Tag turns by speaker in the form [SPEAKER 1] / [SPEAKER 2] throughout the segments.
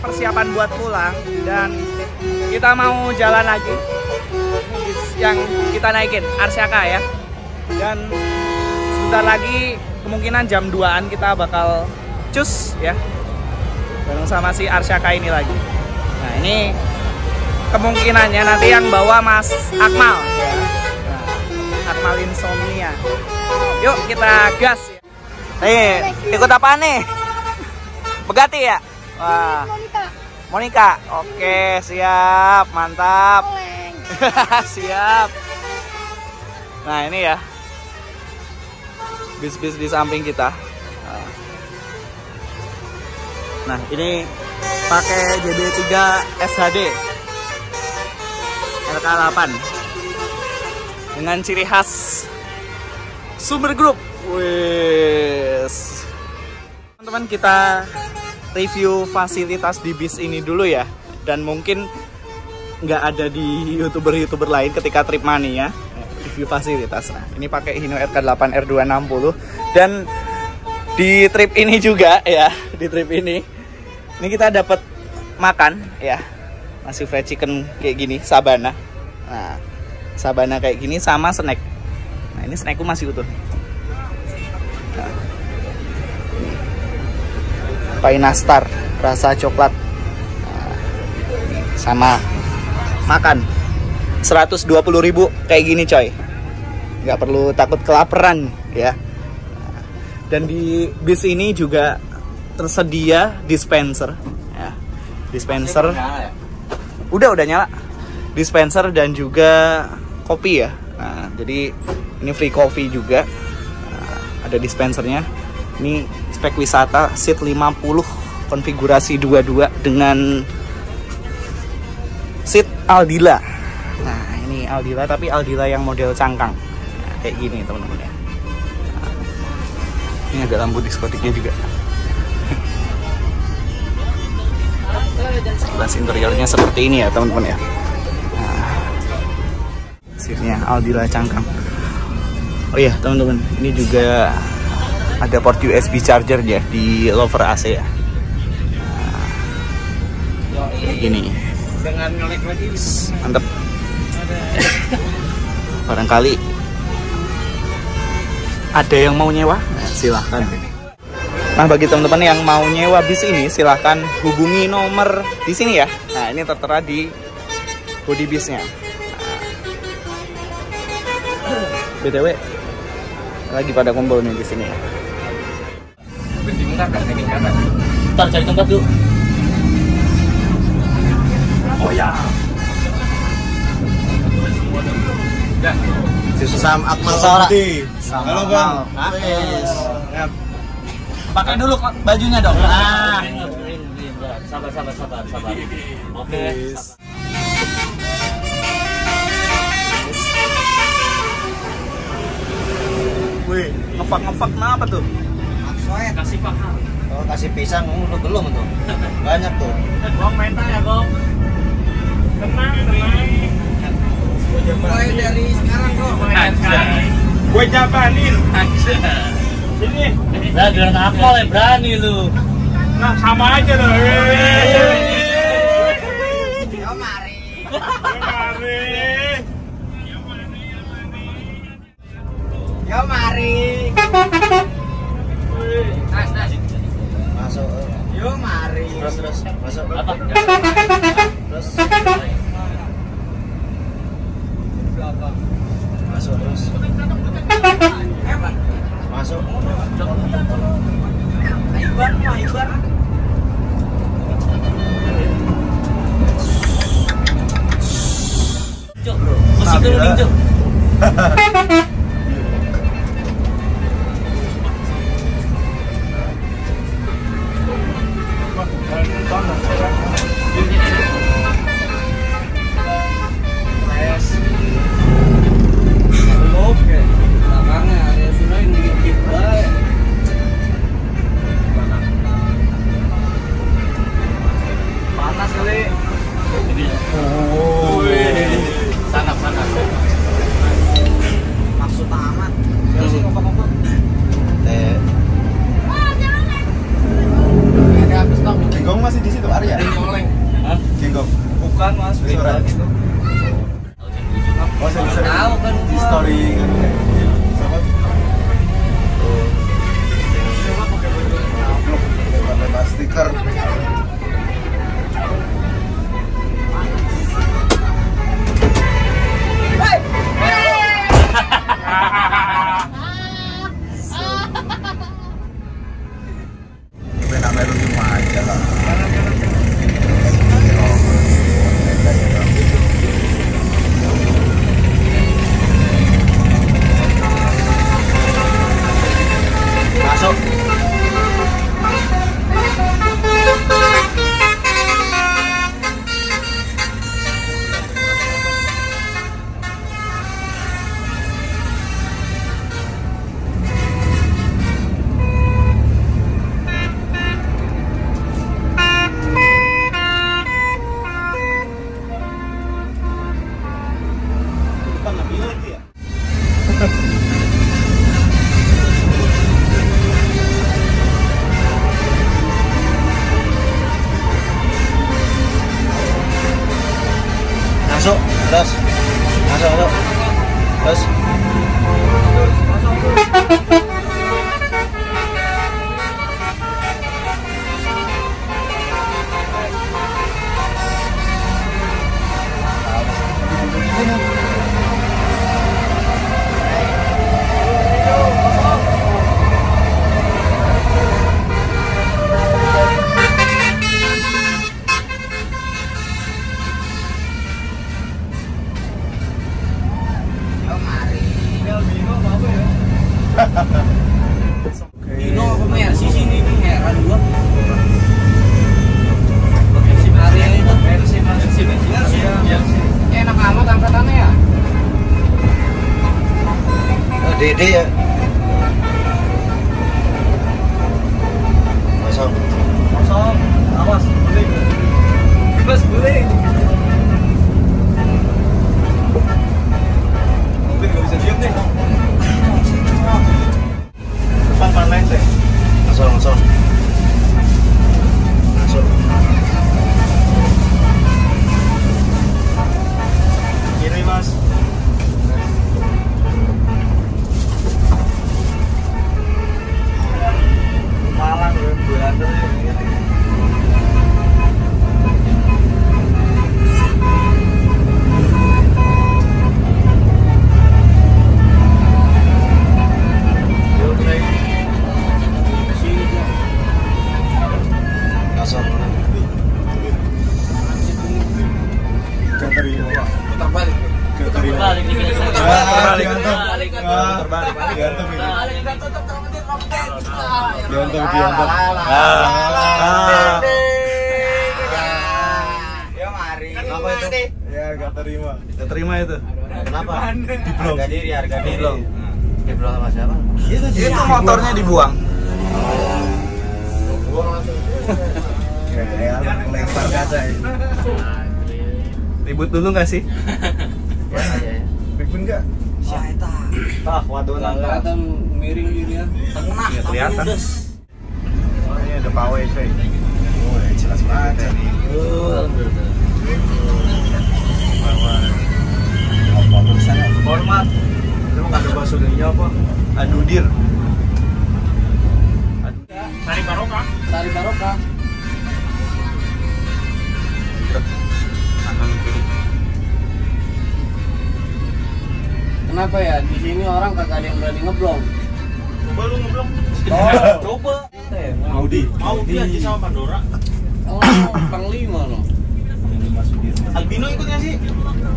[SPEAKER 1] persiapan buat pulang dan kita mau jalan lagi. Yang kita naikin Arsyaka ya. Dan sebentar lagi kemungkinan jam 2an kita bakal cus ya. Bareng sama si Arsyaka ini lagi. Nah ini kemungkinannya nanti yang bawa Mas Akmal ya. Nah, Akmal Insomnia. Yuk kita gas ya. Nih, ikut apa nih? Begati ya? Wah,
[SPEAKER 2] Monica,
[SPEAKER 1] Monica. Oke, siap. Mantap. siap. Nah, ini ya. Bis-bis di samping kita. Nah. Ini pakai JB3 SHD. LK8. Dengan ciri khas Sumber Group. Wes. Teman-teman kita review fasilitas di bis ini dulu ya. Dan mungkin nggak ada di youtuber-youtuber lain ketika trip money ya. Review fasilitas. Nah, ini pakai Hino RK8 R260 dan di trip ini juga ya, di trip ini ini kita dapat makan ya. Masih fried chicken kayak gini, sabana. Nah, sabana kayak gini sama snack. Nah, ini snackku masih utuh. Painastar rasa coklat. Nah, sama makan. 120.000 kayak gini coy. Nggak perlu takut kelaparan ya. Dan di bis ini juga tersedia dispenser ya. Dispenser. Udah udah nyala. Dispenser dan juga kopi ya. Nah, jadi ini free coffee juga. Nah, ada dispensernya. Ini spek wisata seat 50 konfigurasi 22 dengan seat Aldila. Nah ini Aldila tapi Aldila yang model cangkang. Nah, kayak gini teman-teman ya. Nah, ini ada lampu diskotiknya juga. Sekilas interiornya seperti ini ya teman-teman ya. Nah, seatnya Aldila cangkang. Oh iya teman-teman ini juga ada port USB charger ya di lover AC ya nah, kayak gini.
[SPEAKER 3] Dengan ngelik lagi.
[SPEAKER 1] Mantep. Barangkali ada yang mau nyewa? Nah, silahkan. Nah bagi teman-teman yang mau nyewa bis ini silahkan hubungi nomor di sini ya. Nah ini tertera di body bisnya. Nah. btw lagi pada kumpul nih di sini ya ntar cari tempat dulu oh ya.
[SPEAKER 3] Ya
[SPEAKER 4] Sam Akmal.
[SPEAKER 1] Sama
[SPEAKER 4] Halo bang. Wes.
[SPEAKER 1] pakai dulu bajunya dong. Ah
[SPEAKER 3] sabar sabar sabar sabar oke.
[SPEAKER 1] Wih ngefak ngefak kenapa tuh
[SPEAKER 4] Maksoet.
[SPEAKER 3] kasih paham
[SPEAKER 4] Oh kasih pisang lu belum tuh. Banyak tuh.
[SPEAKER 3] gong mental ya gong tenang tenang
[SPEAKER 4] Mulai dari sekarang bro.
[SPEAKER 3] gue jabanin sini
[SPEAKER 5] Nah, dengan apa yang berani lu?
[SPEAKER 3] nah sama aja loh
[SPEAKER 4] Yo mari. Yo mari. Masuk. Yo mari. Terus terus masuk.
[SPEAKER 5] Apa?
[SPEAKER 4] Terus. Masuk terus. Masuk.
[SPEAKER 1] Iban mah Iban
[SPEAKER 5] Cuk, bro. Musik dulu nih, Cuk. Kenapa ya
[SPEAKER 4] di sini orang kagak ada yang berani ngeblok?
[SPEAKER 3] Coba lu ngeblok.
[SPEAKER 4] Oh, coba.
[SPEAKER 6] Audi.
[SPEAKER 3] Mau dia aja sama Pandora.
[SPEAKER 4] Oh, panglima loh.
[SPEAKER 3] Albino ikutnya sih?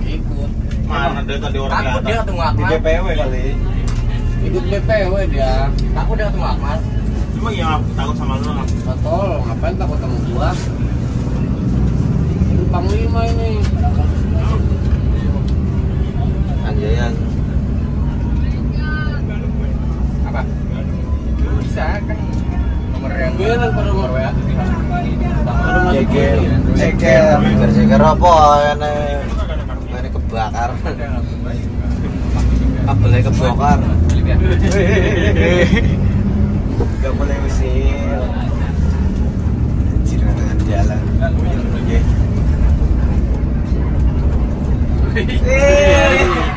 [SPEAKER 4] Ikut.
[SPEAKER 3] Mana dari tadi orang
[SPEAKER 4] Takut dia ketemu
[SPEAKER 5] Di
[SPEAKER 4] Akmal.
[SPEAKER 5] DPW kali.
[SPEAKER 4] Ikut BPW dia. Takut dia ketemu Akmal.
[SPEAKER 3] Cuma yang aku takut sama lu lah.
[SPEAKER 4] Betul, ngapain takut sama gua? Itu panglima ini.
[SPEAKER 5] Anjayan.
[SPEAKER 4] bisa kan nomor yang gue kan nomor
[SPEAKER 5] WA Jeger, apa ini? Kebakar. Kabelnya kebakar. Gak boleh usil. Anjir, tengah jalan. Hehehe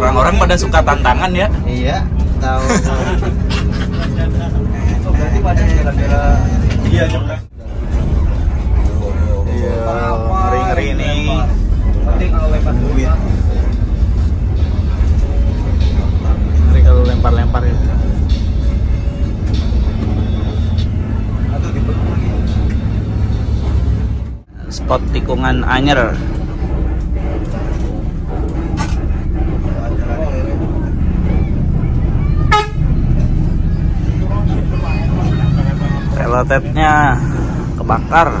[SPEAKER 7] orang pada suka tantangan ya.
[SPEAKER 3] Iya, tahu.
[SPEAKER 5] berarti pada gara-gara dia nyopet
[SPEAKER 7] Iya, ngeri-ngeri ini.
[SPEAKER 5] penting kalau lempar duit
[SPEAKER 7] Ngeri kalau lempar-lempar ya.
[SPEAKER 5] lagi
[SPEAKER 7] Spot tikungan anyer. Relotetnya kebakar.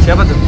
[SPEAKER 7] Siapa tuh?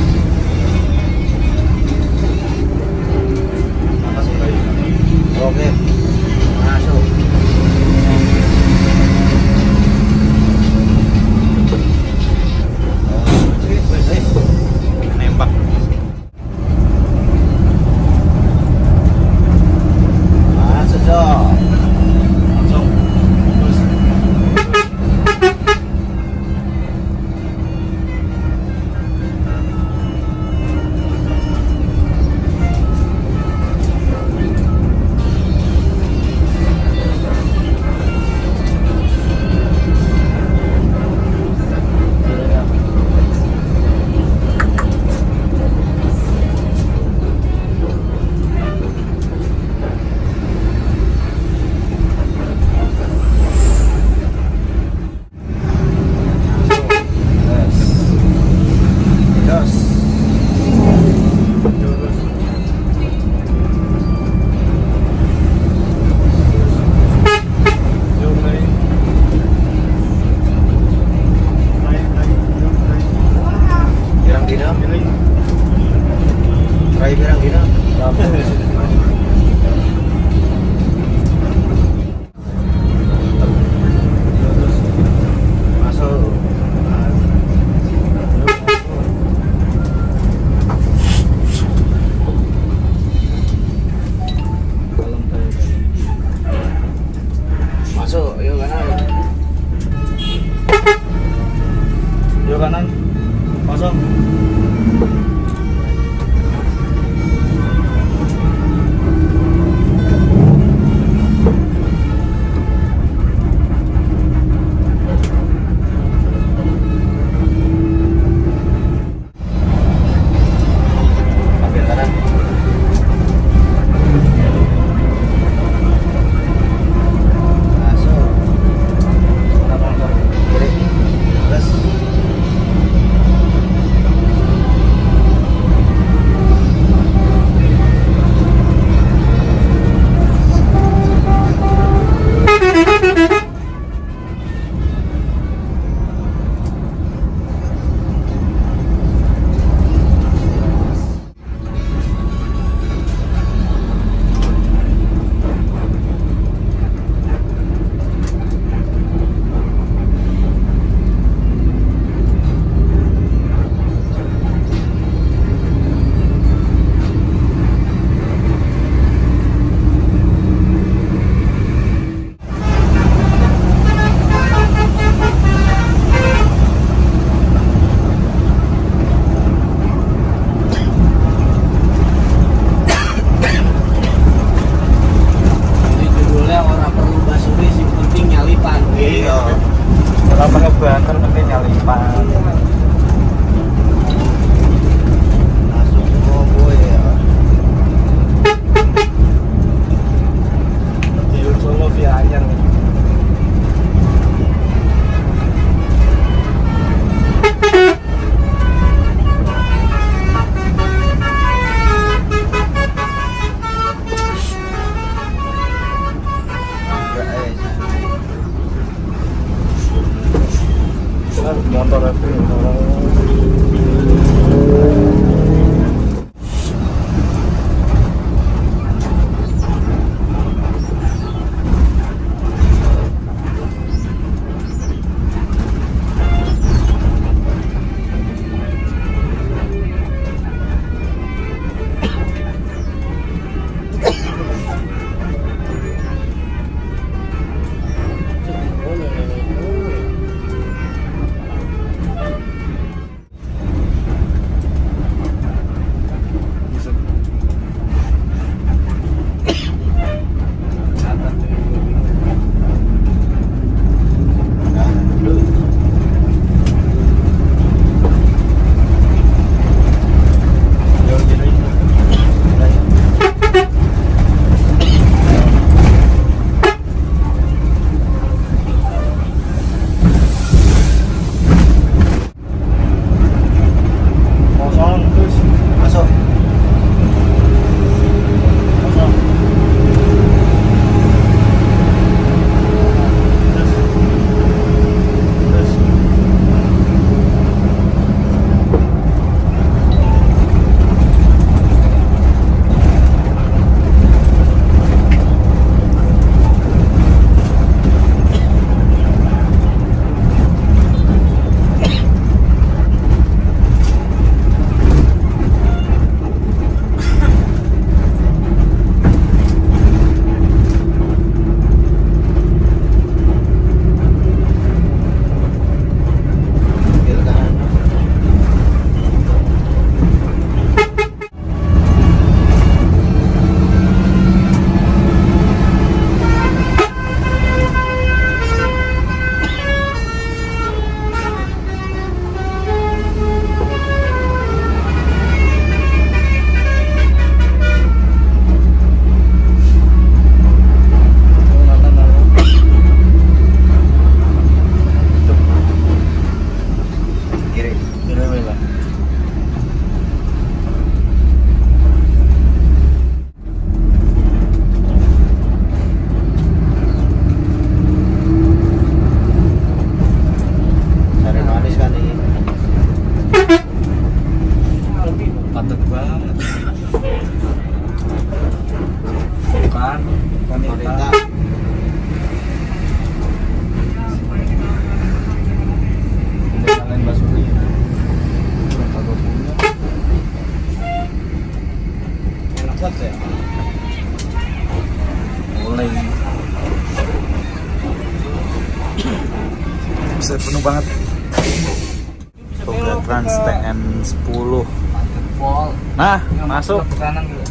[SPEAKER 1] Nah, masuk.
[SPEAKER 5] kanan dulu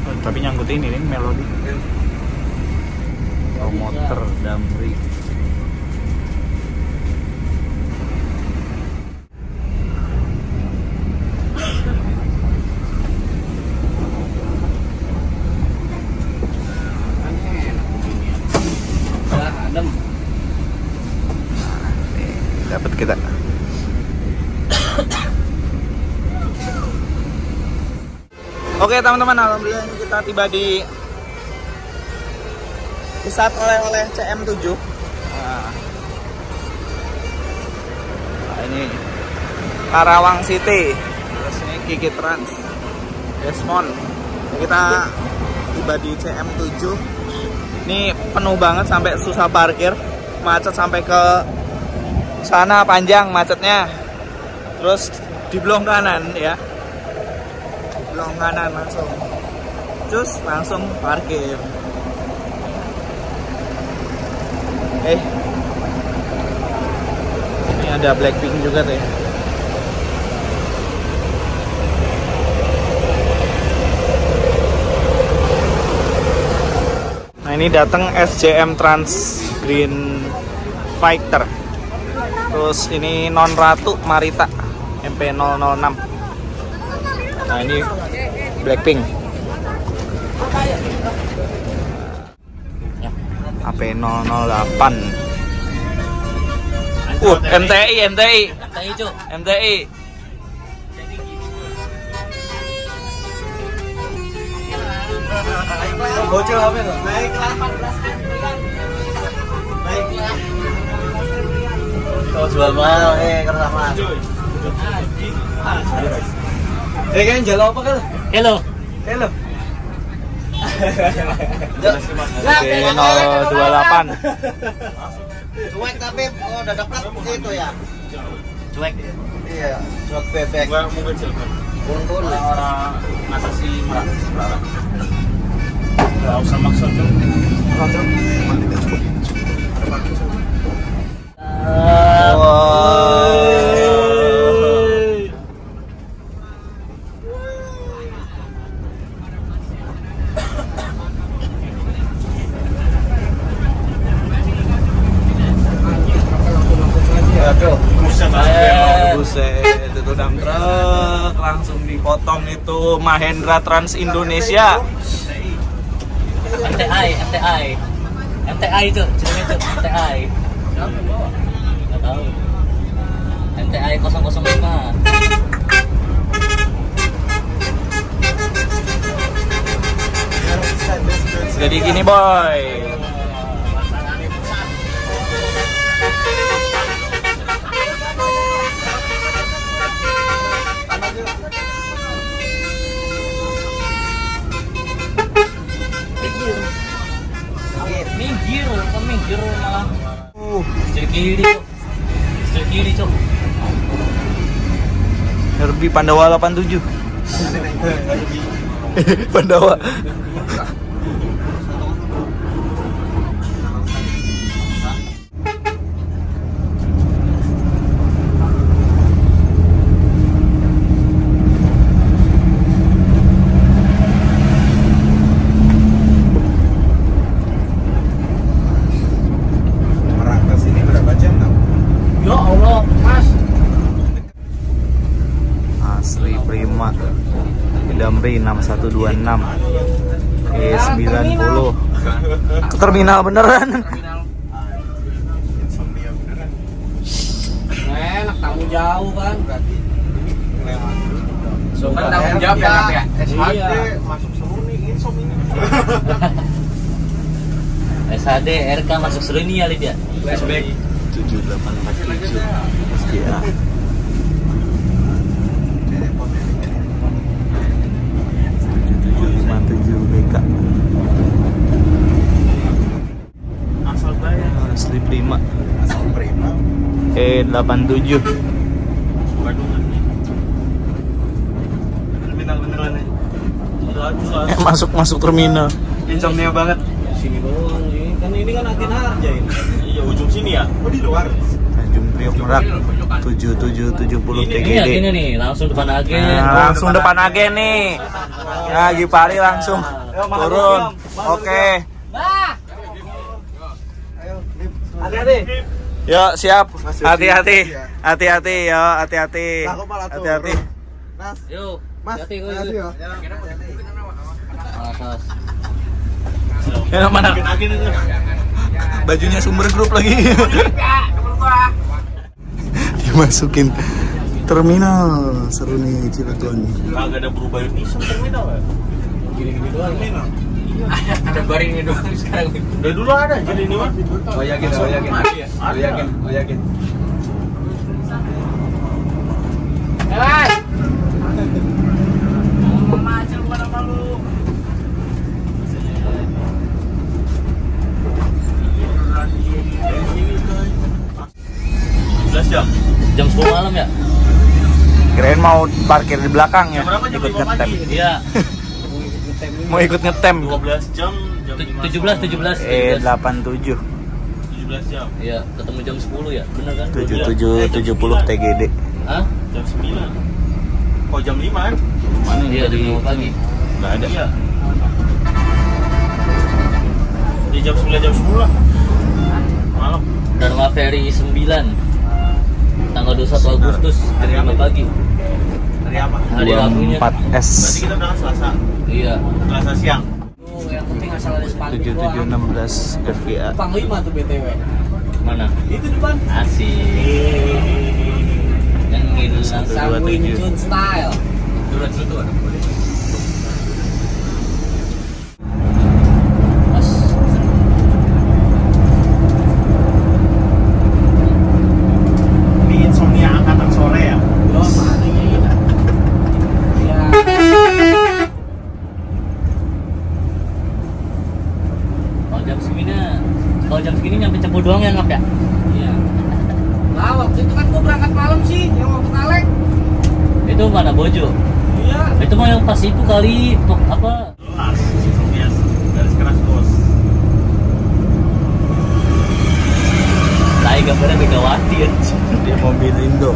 [SPEAKER 1] Oh, tapi nyangkut ini nih melodi. Promoter Damri. Teman-teman, alhamdulillah ini kita tiba di pusat oleh-oleh CM7. Nah. Nah, ini Karawang City. Terus ini Kiki Trans. Desmond. Kita tiba di CM7. Ini penuh banget sampai susah parkir. Macet sampai ke sana panjang macetnya. Terus di blok kanan ya. Blok kanan langsung. Terus langsung parkir. Eh. Ini ada Blackpink juga tuh ya. Nah ini datang SJM Trans Green Fighter. Terus ini Non Ratu Marita MP006. Nah ini Blackpink. AP008. Uh, MTI, MTI,
[SPEAKER 5] cuk
[SPEAKER 1] MTI.
[SPEAKER 4] Bocil apa itu? Naiklah. Naiklah. Kau jual mahal, eh kerama. Eh kan jalan apa kan?
[SPEAKER 5] hello
[SPEAKER 4] Hello.
[SPEAKER 1] AP028.
[SPEAKER 4] Cuek tapi oh udah dekat itu ya.
[SPEAKER 5] cuek
[SPEAKER 4] Iya, cuek bebek.
[SPEAKER 3] mungkin silver.
[SPEAKER 4] Bun-bun.
[SPEAKER 3] Orang masa sih merah sekarang. Gak usah maksa tuh.
[SPEAKER 4] Aduh.
[SPEAKER 1] Truk langsung dipotong itu Mahendra Trans Indonesia.
[SPEAKER 5] MTI MTI MTI itu judulnya itu MTI nggak tahu MTI 005
[SPEAKER 1] Jadi gini boy.
[SPEAKER 5] Minggir kok minggir malah
[SPEAKER 1] Uh,
[SPEAKER 5] setir kiri setir kiri cuk
[SPEAKER 1] Herbie Pandawa 87. Pandawa.
[SPEAKER 4] Merangkas ini berapa jam tau?
[SPEAKER 5] ya Allah mas
[SPEAKER 1] Asli Prima. Damri 6126. E90. Ke terminal beneran.
[SPEAKER 5] enak tamu jauh kan
[SPEAKER 4] So,
[SPEAKER 5] kan tanggung jawab ya, ya?
[SPEAKER 4] SHD
[SPEAKER 5] Iya.
[SPEAKER 4] masuk nih insom ini.
[SPEAKER 5] SHD RK masuk seru ini ya Lid ya
[SPEAKER 3] Flashback.
[SPEAKER 1] 7847. SGA. Prima
[SPEAKER 4] Asal prima.
[SPEAKER 1] E 87
[SPEAKER 3] Bandungan. Terminal beneran ya. Soalnya
[SPEAKER 1] eh, masuk masuk terminal
[SPEAKER 3] insomnia banget.
[SPEAKER 4] sini doang ini kan ini kan agen harja ini
[SPEAKER 3] Iya, ujung sini ya? Oh, di luar.
[SPEAKER 1] Tanjung Priok Merak 7770
[SPEAKER 2] Ini
[SPEAKER 1] TGD
[SPEAKER 2] agennya nih, langsung depan agen.
[SPEAKER 1] Nah, langsung depan agen nih. Nah, Gipari langsung turun. Oke.
[SPEAKER 4] Hati-hati
[SPEAKER 1] Yuk, siap. Hati-hati. Hati-hati, yo, hati-hati. Hati-hati.
[SPEAKER 2] Yuk,
[SPEAKER 4] mas
[SPEAKER 2] hati
[SPEAKER 4] hati ya
[SPEAKER 2] Atas.
[SPEAKER 1] Ya, mana? Bajunya sumber grup lagi. Dimasukin terminal seru nih Cilegon.
[SPEAKER 3] Kagak ada berubah desain terminal ya?
[SPEAKER 4] gini-gini doang terminal
[SPEAKER 5] Ada bar ini doang sekarang.
[SPEAKER 3] Udah dulu ada jadi ini mah.
[SPEAKER 5] Oh yakin, oh yakin. Oh yakin, oh yakin.
[SPEAKER 3] Belas jam.
[SPEAKER 2] Jam 10 malam ya?
[SPEAKER 1] Kirain mau parkir di belakang ya,
[SPEAKER 3] Jam berapa? Jam
[SPEAKER 1] ikut ngetem.
[SPEAKER 3] pagi?
[SPEAKER 2] Iya.
[SPEAKER 1] Mau ikut ngetem.
[SPEAKER 3] 12 jam, jam
[SPEAKER 2] Tu-
[SPEAKER 3] 5
[SPEAKER 2] 17 17
[SPEAKER 1] Eh
[SPEAKER 2] 17.
[SPEAKER 1] 87
[SPEAKER 3] 17 jam.
[SPEAKER 2] Iya, ketemu jam 10 ya. Bener kan?
[SPEAKER 1] 77 70 TGD.
[SPEAKER 2] Hah?
[SPEAKER 3] Jam 9. Oh, jam 5 kan?
[SPEAKER 2] Mana iya di pagi.
[SPEAKER 3] Enggak ada. Iya. Di jam 9 jam 10 lah. Malam.
[SPEAKER 2] Dharma Ferry 9 tanggal 21 Agustus jam 5 pagi.
[SPEAKER 3] Hari apa?
[SPEAKER 2] Hari Rabunya.
[SPEAKER 1] 24S
[SPEAKER 3] Berarti kita berangkat Selasa.
[SPEAKER 2] Iya.
[SPEAKER 3] Selasa siang.
[SPEAKER 4] oh yang penting asal ada sepatu
[SPEAKER 1] 7716 FVA.
[SPEAKER 4] panglima tuh btw
[SPEAKER 2] Mana?
[SPEAKER 4] itu depan
[SPEAKER 2] Asik. Yang langsung.
[SPEAKER 4] Sanguin
[SPEAKER 1] 27.
[SPEAKER 4] Chun style
[SPEAKER 5] Dulu dulu tuh ada boleh.
[SPEAKER 2] Mas.
[SPEAKER 3] Ini insomnia angkatan sore ya.
[SPEAKER 4] Yo, mari. Ya.
[SPEAKER 2] Kalau jam segini kalau jam segini nyampe Cepu doang ya ngap ya?
[SPEAKER 4] Iya. Lah waktu itu kan gua berangkat malam sih, yang waktu kaleng.
[SPEAKER 2] Itu mana Bojo?
[SPEAKER 4] Iya.
[SPEAKER 2] Itu mah yang pas itu kali apa?
[SPEAKER 3] Kelas. Insomnia garis keras bos.
[SPEAKER 2] Lai gambarnya Megawati anjing.
[SPEAKER 1] Dia mobil Indo.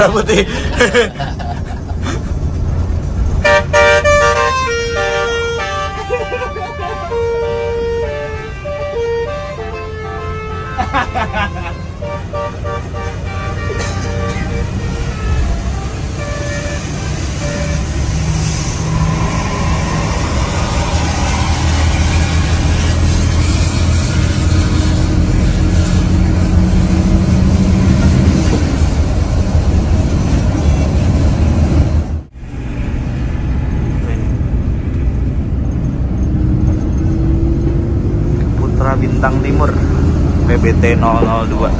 [SPEAKER 1] Bendera putih. Bintang
[SPEAKER 3] DT002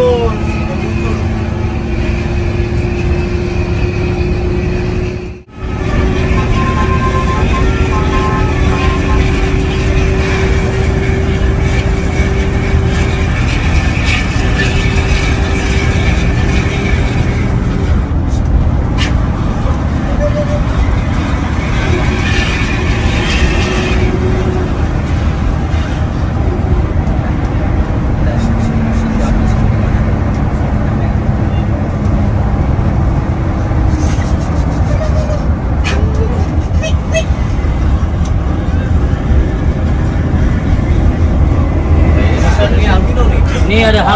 [SPEAKER 4] Oh!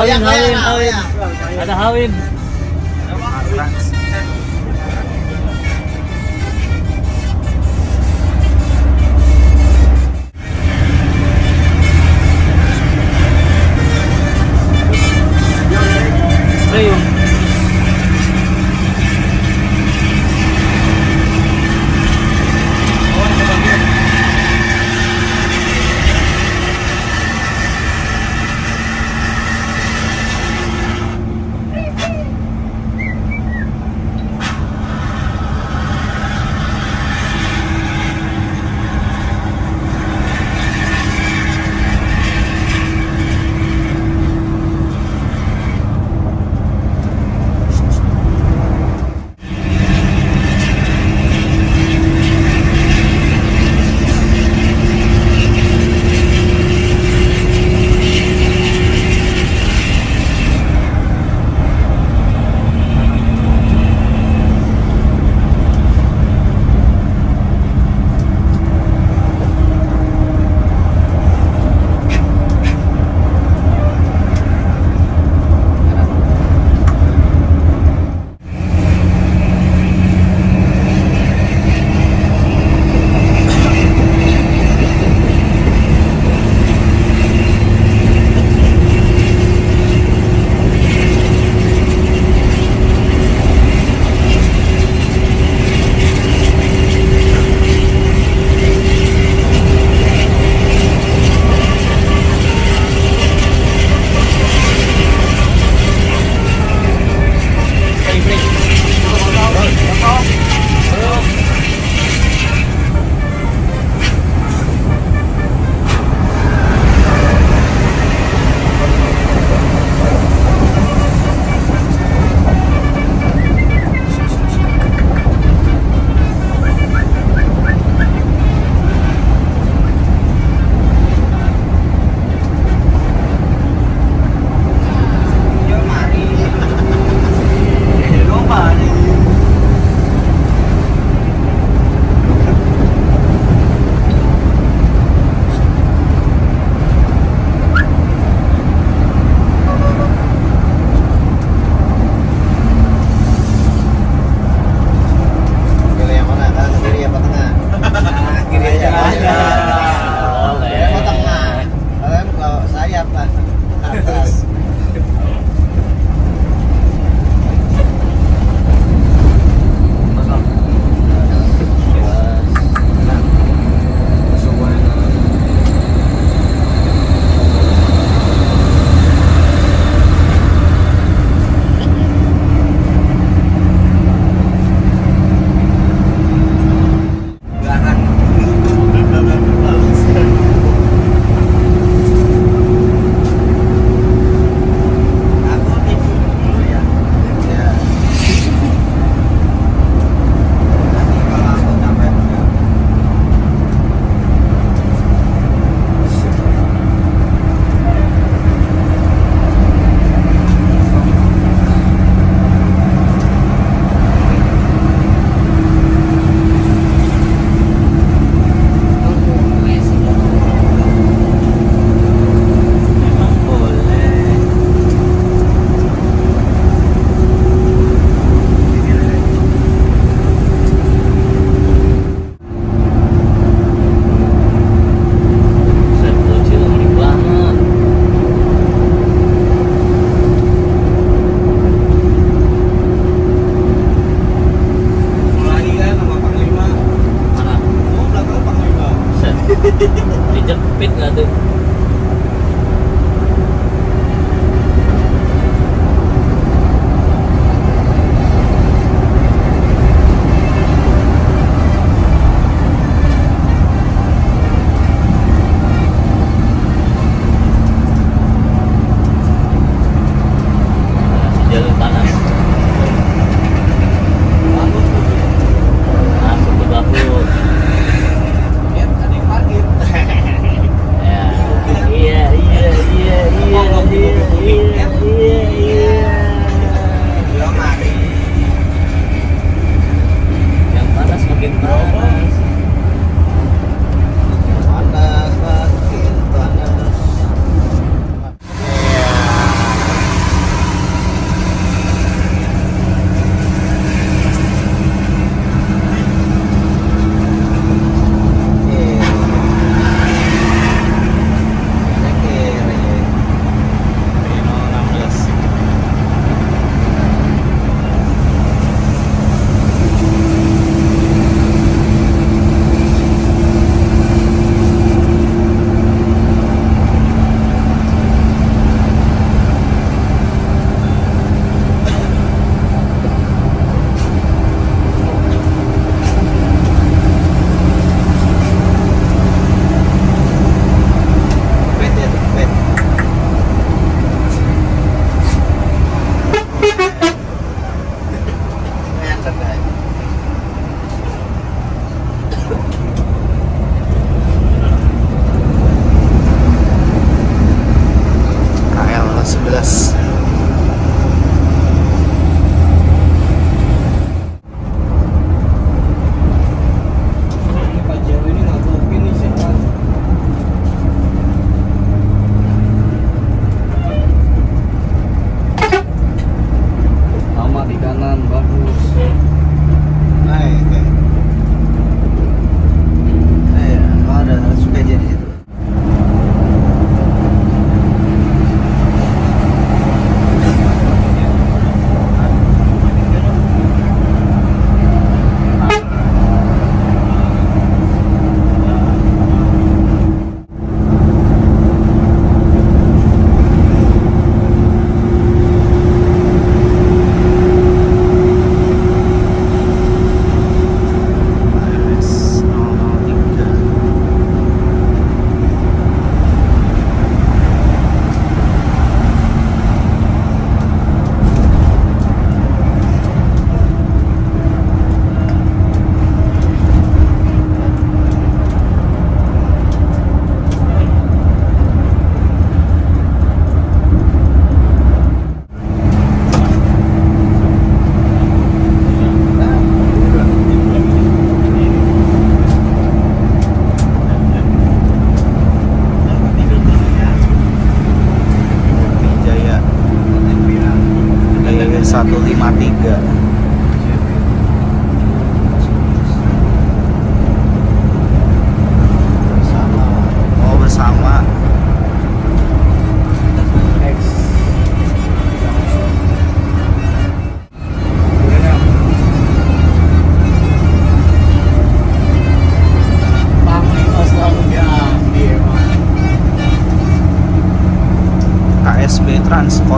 [SPEAKER 2] Patung.
[SPEAKER 3] Nih ada Hawin,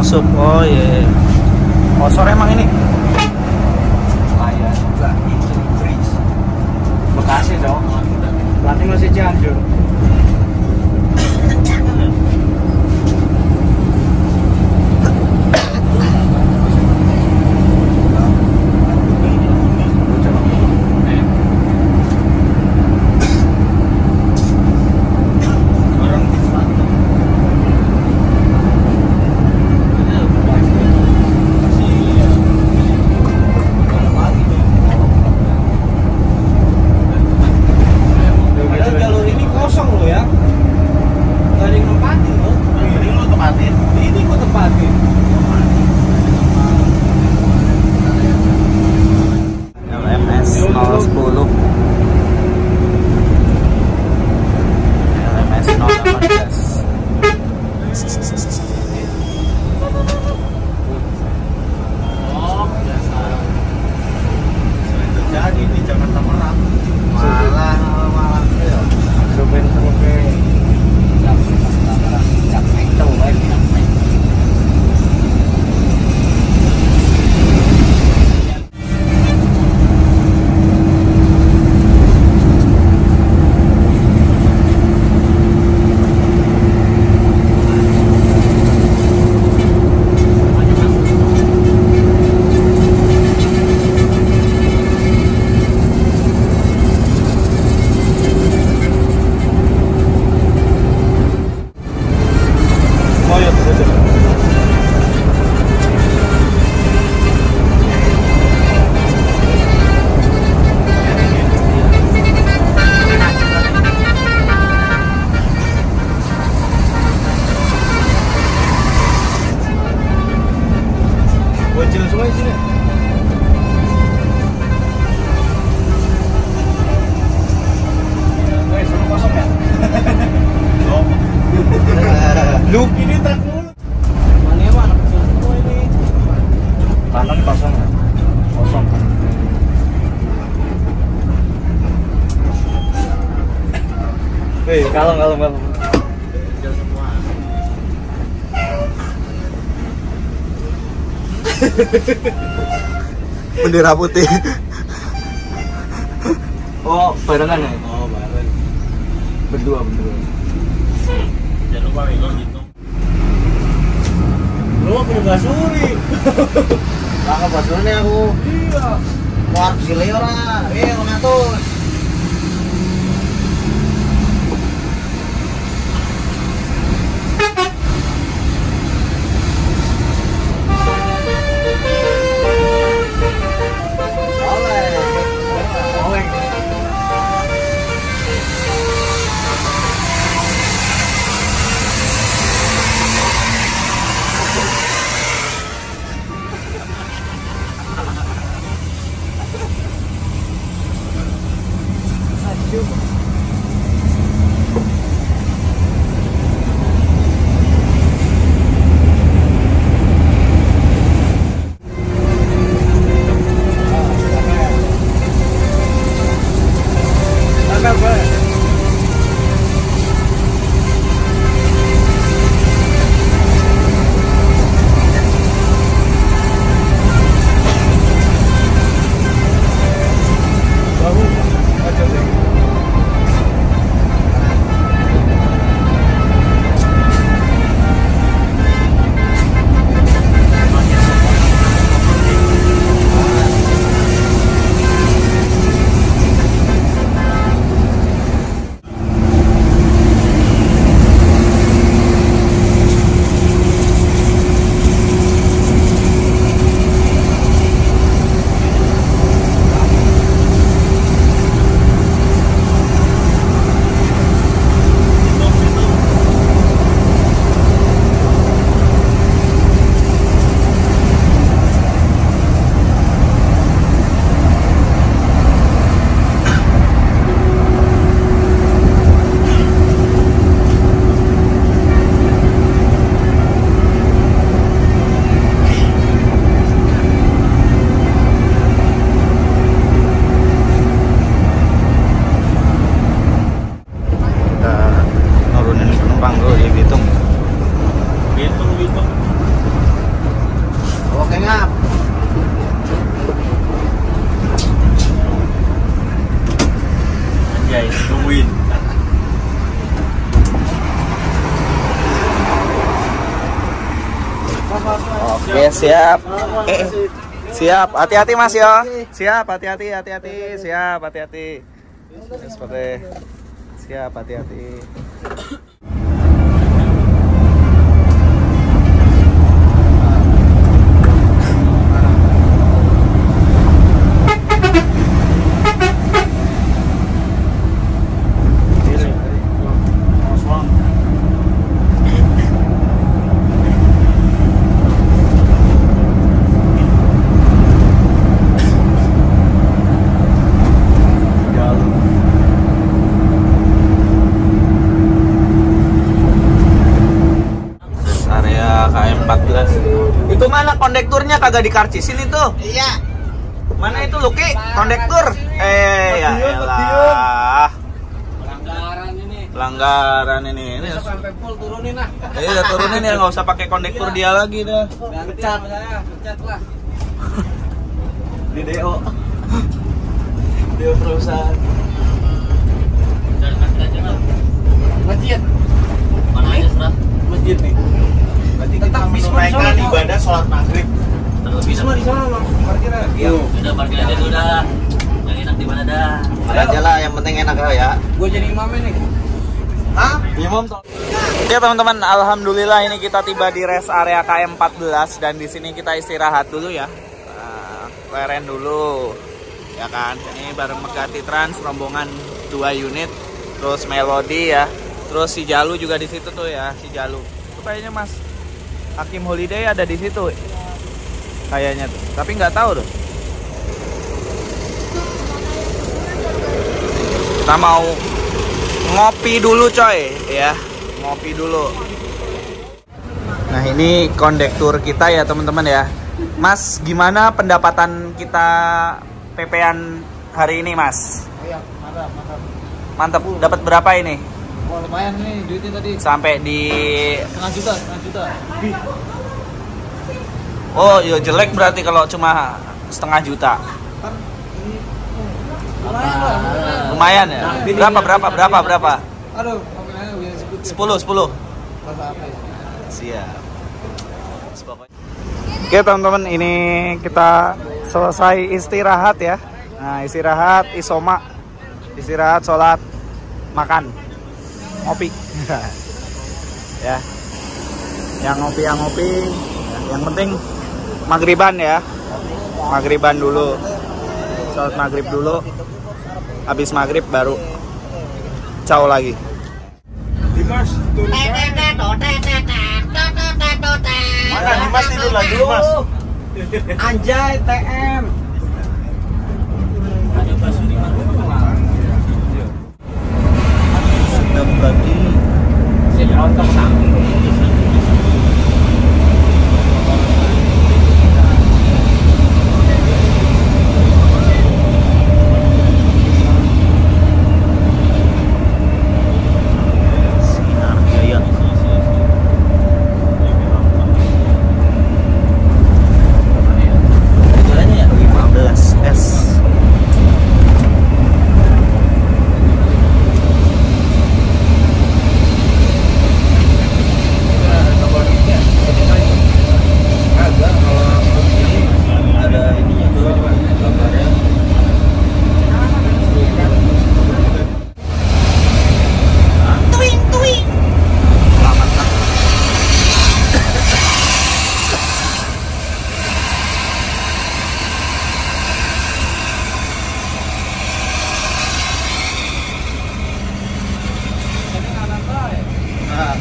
[SPEAKER 1] sup oh iya yeah.
[SPEAKER 5] oh sore emang ini Bekasi dong.
[SPEAKER 4] Berarti masih Cianjur.
[SPEAKER 1] bendera putih. Oh barengan ya?
[SPEAKER 5] Cuba. guys tungguin Oke
[SPEAKER 1] siap. Eh, Siap. Hati-hati mas ya Siap hati-hati hati-hati. Siap hati-hati. Seperti Siap hati-hati. Kagak dikarcisin itu iya mana itu Luki kondektur eh ya elah
[SPEAKER 4] Pelanggaran ini.
[SPEAKER 1] pelanggaran ini ini
[SPEAKER 4] Sampai full turunin lah.
[SPEAKER 1] eh udah turunin ya nggak usah pakai kondektur dia lagi dah
[SPEAKER 4] Pecat saya, pecat lah.
[SPEAKER 1] di DO DO perusahaan
[SPEAKER 2] masjid. Mana aja serah.
[SPEAKER 4] Masjid nih.
[SPEAKER 3] Berarti
[SPEAKER 4] Tetap
[SPEAKER 3] kita menunaikan ibadah sholat maghrib.
[SPEAKER 2] Terlebih
[SPEAKER 4] Bisma di sana Bang. Parkirnya. Iya.
[SPEAKER 2] Udah parkir aja dulu dah. Yang enak di mana dah.
[SPEAKER 3] aja lah, yang penting enak ya.
[SPEAKER 4] Gue jadi imamnya nih.
[SPEAKER 3] Hah?
[SPEAKER 1] Imam Oke teman-teman, alhamdulillah ini kita tiba di rest area KM 14 dan di sini kita istirahat dulu ya. Nah, leren dulu. Ya kan? Ini bareng Megati Trans rombongan 2 unit. Terus Melody ya. Terus si Jalu juga di situ tuh ya, si Jalu. Itu kayaknya Mas Hakim Holiday ada di situ. Kayaknya tuh. Tapi nggak tahu tuh. Kita mau ngopi dulu coy ya ngopi dulu nah ini kondektur kita ya teman-teman ya mas gimana pendapatan kita PP-an hari ini mas
[SPEAKER 4] Iya, mantap, mantap.
[SPEAKER 1] mantap dapat berapa ini
[SPEAKER 4] Oh, lumayan nih duitnya tadi.
[SPEAKER 1] sampai di
[SPEAKER 4] Setengah juta, setengah juta.
[SPEAKER 1] Oh ya jelek berarti kalau cuma setengah juta
[SPEAKER 4] Kan ini lumayan
[SPEAKER 1] ya berapa berapa berapa berapa
[SPEAKER 4] Aduh, pokoknya udah sebutin.
[SPEAKER 1] 10 10
[SPEAKER 4] Rasa apa ya?
[SPEAKER 1] Siap. Oke teman-teman, ini kita selesai istirahat ya. Nah istirahat, isoma, istirahat, sholat, makan, ngopi. ya. Yang ngopi, yang ngopi. Ya, Yang penting maghriban ya. Maghriban dulu. Sholat maghrib dulu. Habis maghrib baru caw lagi.
[SPEAKER 3] Dimas. Mana Dimas tidur lagi Dimas?
[SPEAKER 4] Anjay TM.
[SPEAKER 2] Ada bakso di mana?
[SPEAKER 1] Sedap lagi.
[SPEAKER 4] Sip, rontok samping.
[SPEAKER 1] Sinar Jaya. Jalannya ya 15 S. Ada ininya tuh gambarnya. Selamat kan? Nah.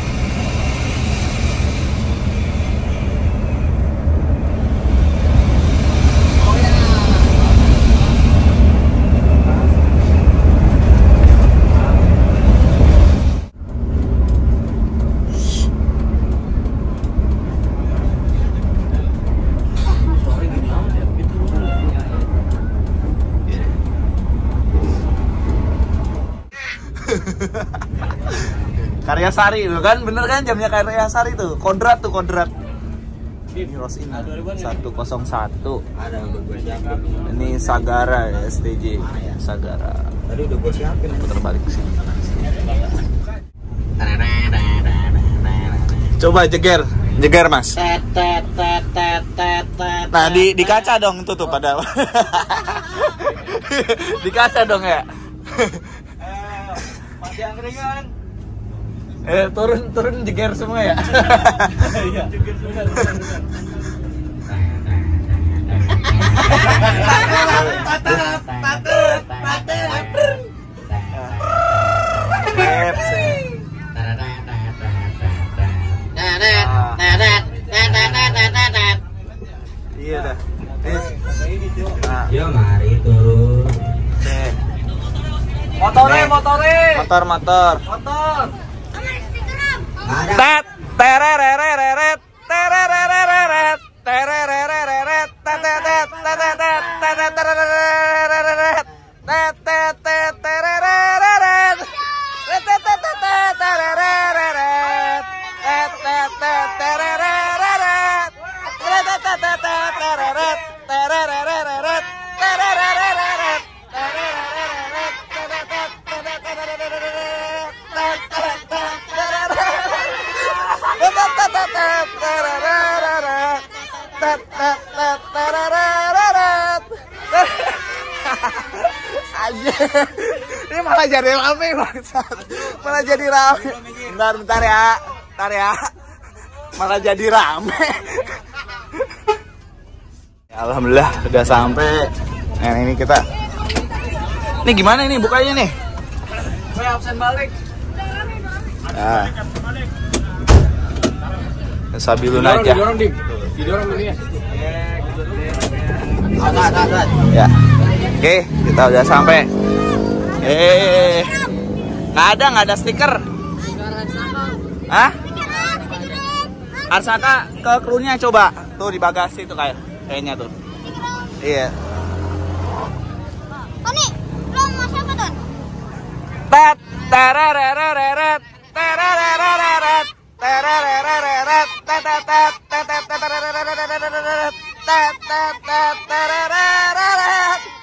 [SPEAKER 1] Karya Sari itu kan? Bener kan jamnya Karya Sari tuh? Kodrat tuh kodrat. Ini Ros ini 101
[SPEAKER 3] Ada udah gue siapin.
[SPEAKER 1] ini Sagara ya STJ Sagara.
[SPEAKER 3] Tadi udah gue siapin.
[SPEAKER 1] putar balik ke sini. Coba jeger Jeger mas. Nah di di kaca dong itu tuh pada. di kaca dong ya.
[SPEAKER 4] Masih angkringan
[SPEAKER 1] Eh turun turun jeger semua ya.
[SPEAKER 4] iya benar benar
[SPEAKER 1] Iya dah. Nah,
[SPEAKER 2] Yo mari turun.
[SPEAKER 1] nih.
[SPEAKER 4] motore motore
[SPEAKER 1] motor motor.
[SPEAKER 4] motor
[SPEAKER 1] Tet, tereret, tereret, tereret, tereret, Ini malah jadi rame bangsat. Malah jadi rame. Bentar bentar ya. Bentar ya. Malah jadi rame. Ya, Alhamdulillah udah sampai. Nah ini kita. Ini gimana ini bukanya nih?
[SPEAKER 4] gue absen balik
[SPEAKER 1] Nah. Sabilun aja.
[SPEAKER 5] Didorong dim. Didorong ini ya.
[SPEAKER 1] Ya. Oke, kita udah sampai. Eh, nggak ada, nggak ada stiker. Hah? Arsaka ke krunya coba. Tuh di bagasi tuh kayak kayaknya tuh. Iya.
[SPEAKER 8] Tony, belum masuk apa Ton?
[SPEAKER 1] Tet tererereret tererereret tererereret tet tet tet tet tet tererereret tet tet tet tererereret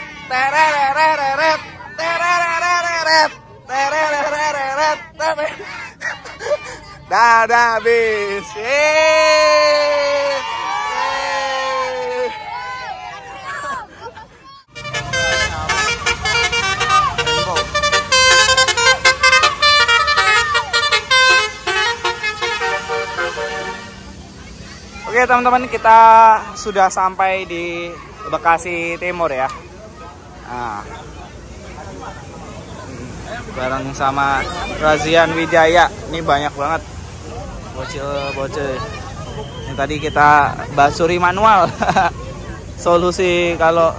[SPEAKER 1] tereret Oke teman-teman kita sudah sampai di Bekasi Timur ya. Nah, bareng sama Razian Wijaya. Ini banyak banget bocil-bocil. Yang tadi kita basuri manual. Solusi kalau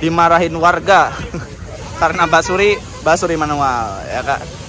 [SPEAKER 1] dimarahin warga karena basuri basuri manual ya kak.